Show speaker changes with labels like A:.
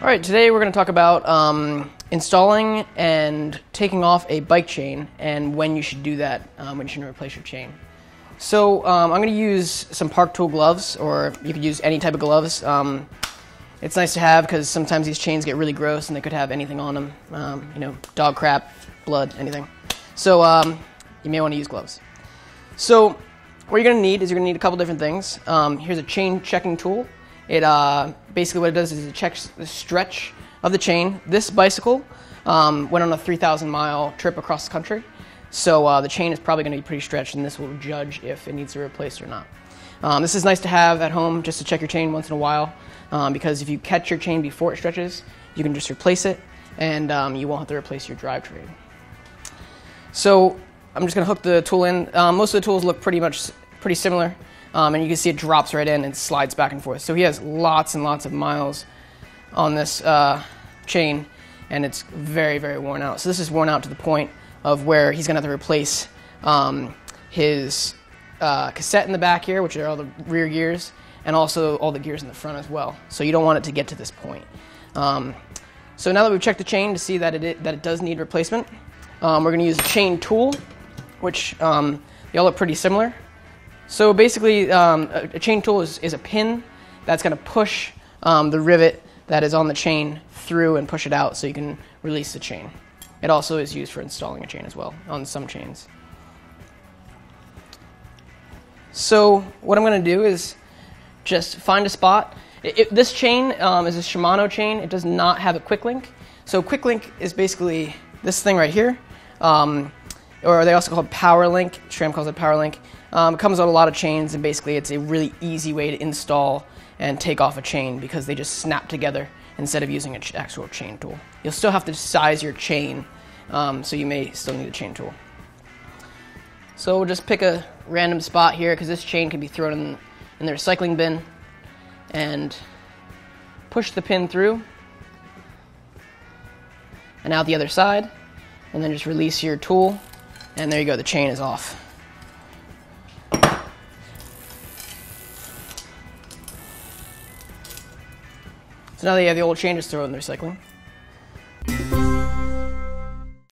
A: All right, today we're going to talk about um, installing and taking off a bike chain and when you should do that, um, when you should replace your chain. So um, I'm going to use some Park Tool gloves, or you could use any type of gloves. Um, it's nice to have because sometimes these chains get really gross and they could have anything on them, um, you know, dog crap, blood, anything. So um, you may want to use gloves. So what you're going to need is you're going to need a couple different things. here's a chain checking tool. It uh, basically what it does is it checks the stretch of the chain. This bicycle um, went on a 3,000 mile trip across the country, so uh, the chain is probably going to be pretty stretched, and this will judge if it needs to be replaced or not. Um, this is nice to have at home just to check your chain once in a while, um, because if you catch your chain before it stretches, you can just replace it, and um, you won't have to replace your drivetrain. So I'm just going to hook the tool in. Um, most of the tools look pretty much pretty similar. Um, and you can see it drops right in and slides back and forth. So he has lots and lots of miles on this uh, chain, and it's very, very worn out. So this is worn out to the point of where he's going to have to replace um, his uh, cassette in the back here, which are all the rear gears, and also all the gears in the front as well. So you don't want it to get to this point. Um, so now that we've checked the chain to see that it, that it does need replacement, um, we're going to use a chain tool, which um, they all look pretty similar. So basically, um, a, chain tool is, is a pin that's going to push um, the rivet that is on the chain through and push it out so you can release the chain. It also is used for installing a chain as well on some chains. So what I'm going to do is just find a spot. It, it, this chain um, is a Shimano chain. It does not have a quick link. So quick link is basically this thing right here, um, or they also call it power link. SRAM calls it power link. Um, it comes on a lot of chains, and basically it's a really easy way to install and take off a chain because they just snap together instead of using an ch- actual chain tool. You'll still have to size your chain, um, so you may still need a chain tool. So we'll just pick a random spot here because this chain can be thrown in, in the recycling bin and push the pin through and out the other side, and then just release your tool, and there you go, the chain is off. So now you have the old changes thrown in the recycling.